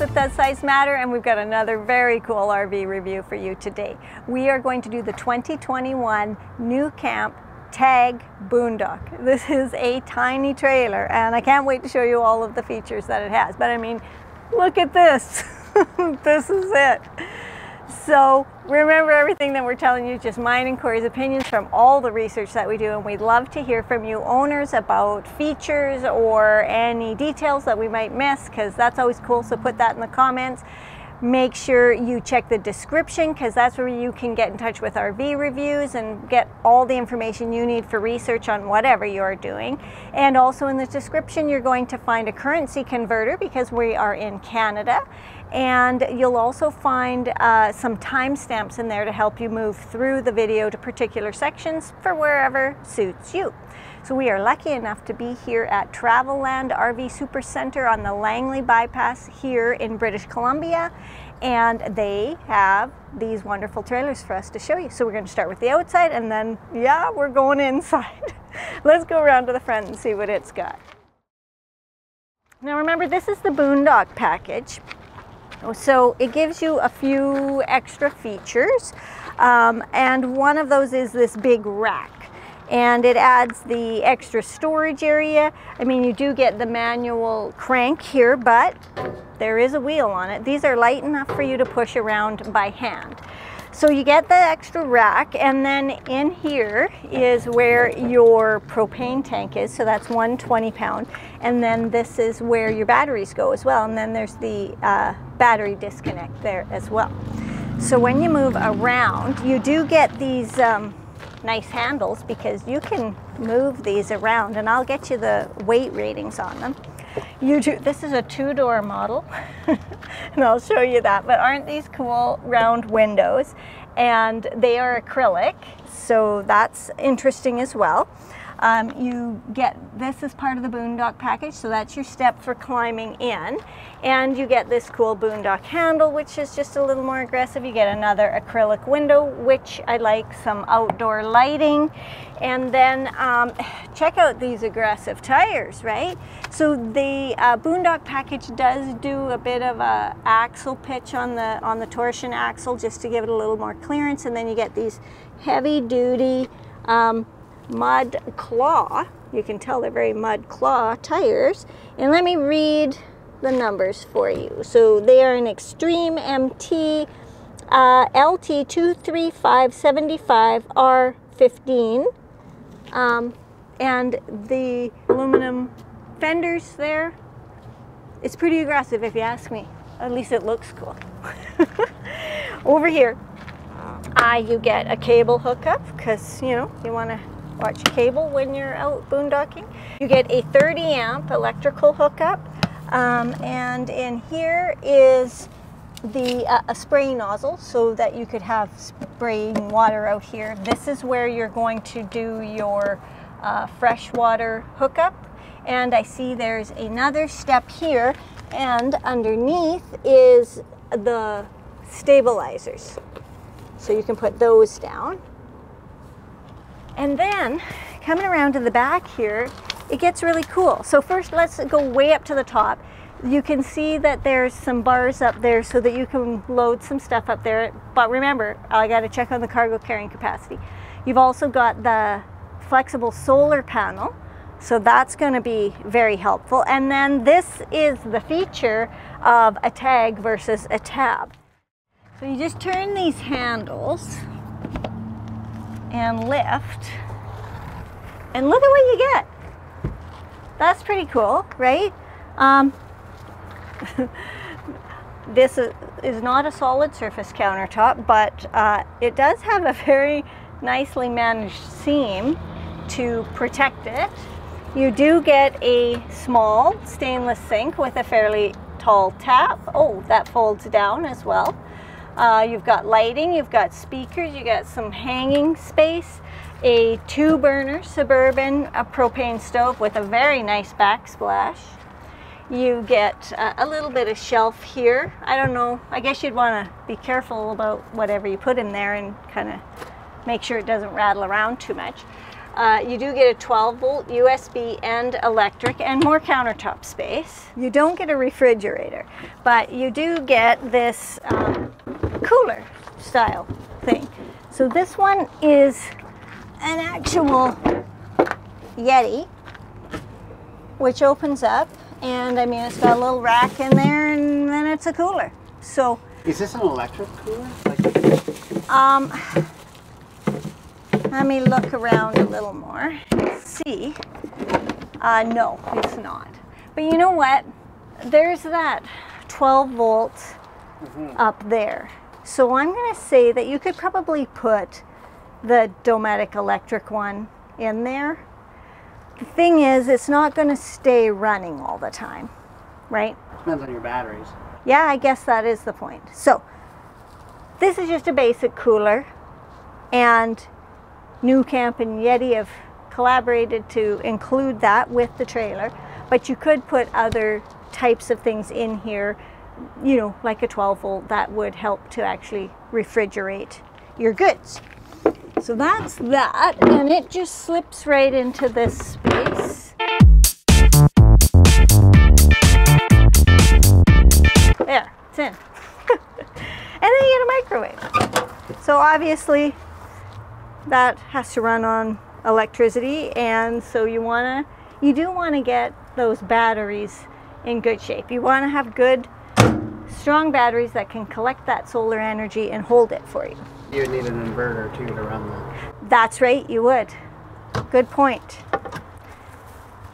with Does Size Matter and we've got another very cool RV review for you today. We are going to do the 2021 NuCamp Tag Boondock. This is a tiny trailer and I can't wait to show you all of the features that it has. But I mean, look at this. this is it. So remember everything that we're telling you, just mine and Kory's opinions from all the research that we do. And we'd love to hear from you owners about features or any details that we might miss because that's always cool. So put that in the comments. Make sure you check the description because that's where you can get in touch with RV reviews and get all the information you need for research on whatever you're doing. And also in the description, you're going to find a currency converter because we are in Canada and you'll also find uh, some timestamps in there to help you move through the video to particular sections for wherever suits you. So we are lucky enough to be here at Travelland RV Super Center on the Langley Bypass here in British Columbia and they have these wonderful trailers for us to show you. So we're going to start with the outside and then yeah, we're going inside. Let's go around to the front and see what it's got. Now remember this is the Boondock package so it gives you a few extra features um, and one of those is this big rack and it adds the extra storage area. I mean you do get the manual crank here but there is a wheel on it. These are light enough for you to push around by hand. So you get the extra rack and then in here is where your propane tank is. So that's one 20 pound. And then this is where your batteries go as well. And then there's the uh, battery disconnect there as well. So when you move around, you do get these um, nice handles because you can move these around and I'll get you the weight ratings on them. You do, this is a two-door model, and I'll show you that, but aren't these cool round windows? And they are acrylic, so that's interesting as well. Um, you get, this is part of the Boondock package, so that's your step for climbing in. And you get this cool Boondock handle, which is just a little more aggressive. You get another acrylic window, which I like, some outdoor lighting. And then um, check out these aggressive tires, right? So the uh, Boondock package does do a bit of a axle pitch on the, on the torsion axle just to give it a little more clearance. And then you get these heavy duty um, mud claw. You can tell they're very mud claw tires. And let me read the numbers for you. So they are an Extreme MT uh, LT 23575 R15. Um, and the aluminum fenders there, it's pretty aggressive if you ask me. At least it looks cool. Over here, uh, you get a cable hookup because, you know, you want to watch cable when you're out boondocking. You get a 30 amp electrical hookup um, and in here is the uh, a spray nozzle so that you could have spraying water out here. This is where you're going to do your uh, freshwater hookup and I see there's another step here and underneath is the stabilizers. So you can put those down. And then coming around to the back here, it gets really cool. So first let's go way up to the top. You can see that there's some bars up there so that you can load some stuff up there. But remember, I got to check on the cargo carrying capacity. You've also got the flexible solar panel. So that's going to be very helpful. And then this is the feature of a tag versus a tab. So you just turn these handles and lift. And look at what you get. That's pretty cool, right? Um, this is not a solid surface countertop, but uh, it does have a very nicely managed seam to protect it. You do get a small stainless sink with a fairly tall tap. Oh, that folds down as well. Uh, you've got lighting, you've got speakers, you got some hanging space, a two burner Suburban a propane stove with a very nice backsplash. You get uh, a little bit of shelf here. I don't know, I guess you'd want to be careful about whatever you put in there and kind of make sure it doesn't rattle around too much. Uh, you do get a 12 volt USB and electric and more countertop space. You don't get a refrigerator, but you do get this um, cooler style thing. So this one is an actual Yeti, which opens up and I mean it's got a little rack in there and then it's a cooler. So is this an electric cooler? Like um, let me look around a little more. See. Uh, no, it's not. But you know what? There's that 12 volt mm -hmm. up there. So I'm going to say that you could probably put the Dometic electric one in there. The thing is, it's not going to stay running all the time, right? Depends on your batteries. Yeah, I guess that is the point. So this is just a basic cooler and NuCamp and Yeti have collaborated to include that with the trailer, but you could put other types of things in here, you know, like a 12 volt that would help to actually refrigerate your goods. So that's that, and it just slips right into this space. There, it's in. and then you get a microwave. So obviously that has to run on electricity and so you want to you do want to get those batteries in good shape you want to have good strong batteries that can collect that solar energy and hold it for you you would need an inverter too to run that that's right you would good point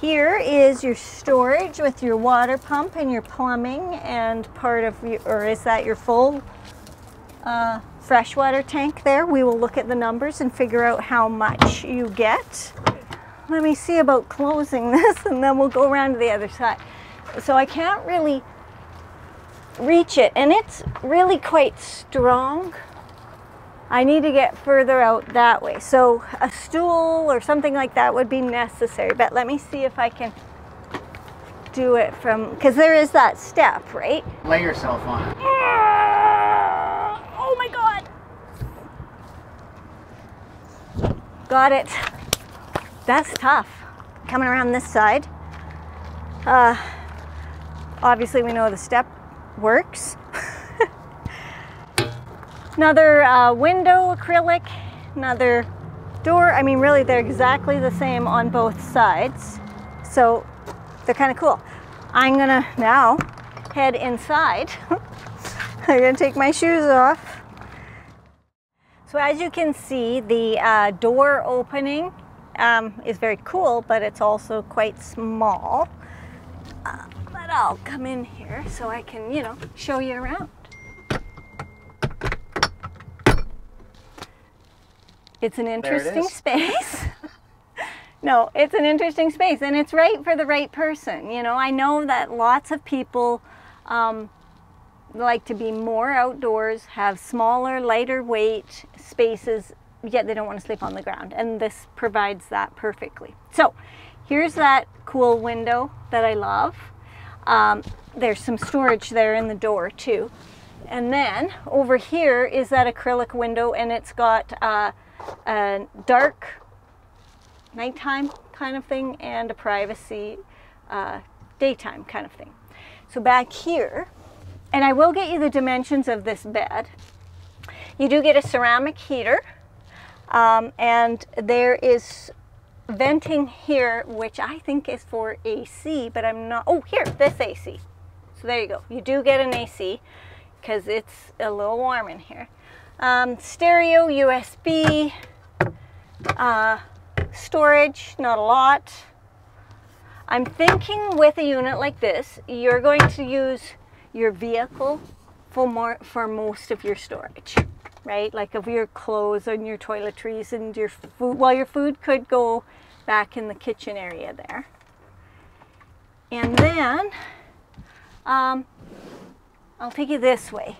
here is your storage with your water pump and your plumbing and part of your, or is that your full uh, freshwater tank there. We will look at the numbers and figure out how much you get. Let me see about closing this and then we'll go around to the other side. So I can't really reach it and it's really quite strong. I need to get further out that way. So a stool or something like that would be necessary, but let me see if I can do it from, because there is that step, right? Lay yourself on it. Oh my God. Got it. That's tough. Coming around this side. Uh, obviously we know the step works. another uh, window acrylic, another door. I mean, really, they're exactly the same on both sides. So they're kind of cool. I'm gonna now head inside. I'm gonna take my shoes off. So as you can see, the uh, door opening um, is very cool, but it's also quite small. Uh, but I'll come in here so I can, you know, show you around. It's an interesting it space. no, it's an interesting space and it's right for the right person. You know, I know that lots of people um, like to be more outdoors, have smaller, lighter weight spaces, yet they don't want to sleep on the ground. And this provides that perfectly. So here's that cool window that I love. Um, there's some storage there in the door too. And then over here is that acrylic window and it's got uh, a dark nighttime kind of thing and a privacy uh, daytime kind of thing. So back here and I will get you the dimensions of this bed. You do get a ceramic heater um, and there is venting here which I think is for AC but I'm not oh here this AC so there you go. You do get an AC because it's a little warm in here. Um, stereo USB uh, storage not a lot. I'm thinking with a unit like this you're going to use your vehicle for more for most of your storage right? Like of your clothes and your toiletries and your food well your food could go back in the kitchen area there. And then um, I'll take you this way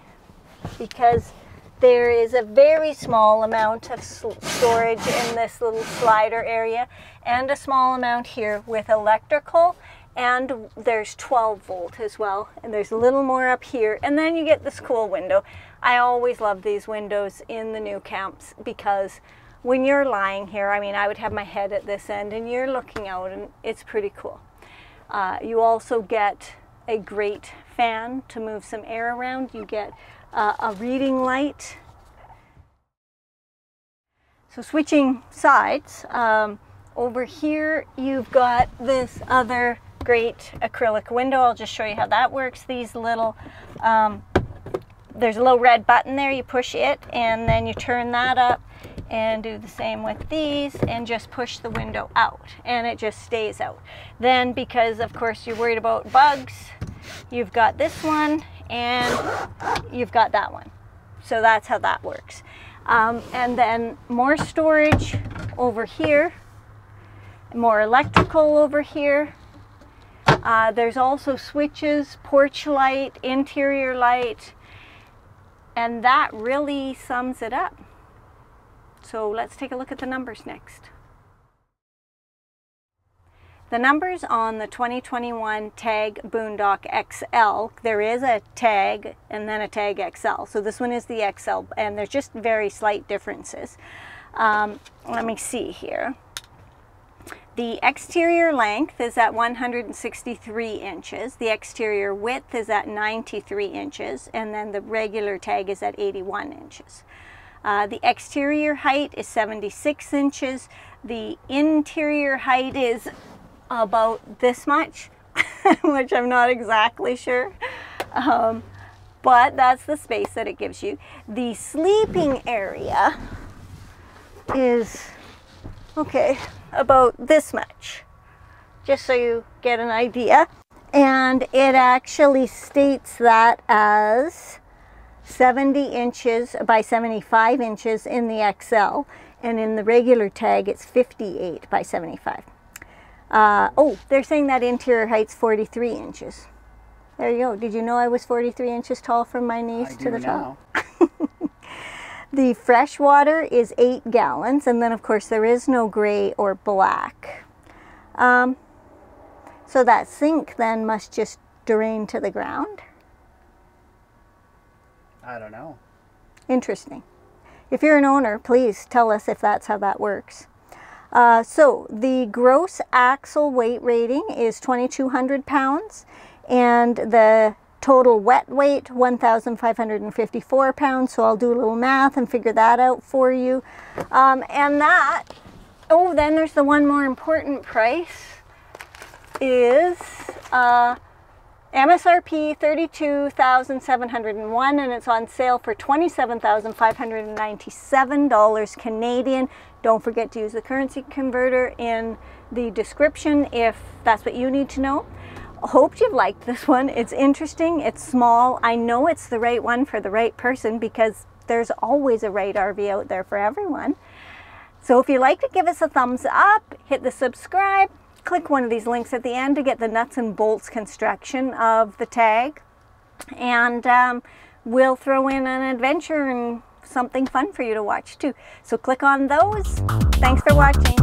because there is a very small amount of storage in this little slider area and a small amount here with electrical and there's 12 volt as well and there's a little more up here and then you get this cool window. I always love these windows in the NuCamps because when you're lying here I mean I would have my head at this end and you're looking out and it's pretty cool. Uh, you also get a great fan to move some air around. You get uh, a reading light. So switching sides um, over here you've got this other great acrylic window. I'll just show you how that works. These little, um, there's a little red button there. You push it and then you turn that up and do the same with these and just push the window out and it just stays out. Then because of course you're worried about bugs, you've got this one and you've got that one. So that's how that works. Um, and then more storage over here, more electrical over here, uh, there's also switches, porch light, interior light, and that really sums it up. So let's take a look at the numbers next. The numbers on the 2021 TAG Boondock XL, there is a TAG and then a TAG XL. So this one is the XL and there's just very slight differences. Um, let me see here. The exterior length is at 163 inches. The exterior width is at 93 inches. And then the regular tag is at 81 inches. Uh, the exterior height is 76 inches. The interior height is about this much, which I'm not exactly sure. Um, but that's the space that it gives you. The sleeping area is, okay, about this much, just so you get an idea. And it actually states that as 70 inches by 75 inches in the XL, and in the regular tag it's 58 by 75. Uh, oh, they're saying that interior height's 43 inches. There you go. Did you know I was 43 inches tall from my knees I to the top? The fresh water is eight gallons, and then of course there is no gray or black. Um, so that sink then must just drain to the ground. I don't know. Interesting. If you're an owner, please tell us if that's how that works. Uh, so the gross axle weight rating is 2,200 pounds and the Total wet weight, 1,554 pounds. So I'll do a little math and figure that out for you. Um, and that, oh, then there's the one more important price is uh, MSRP 32,701 and it's on sale for $27,597 Canadian. Don't forget to use the currency converter in the description if that's what you need to know hope you've liked this one. It's interesting, it's small. I know it's the right one for the right person because there's always a right RV out there for everyone. So if you like to give us a thumbs up, hit the subscribe, click one of these links at the end to get the nuts and bolts construction of the tag. And um, we'll throw in an adventure and something fun for you to watch too. So click on those. Thanks for watching.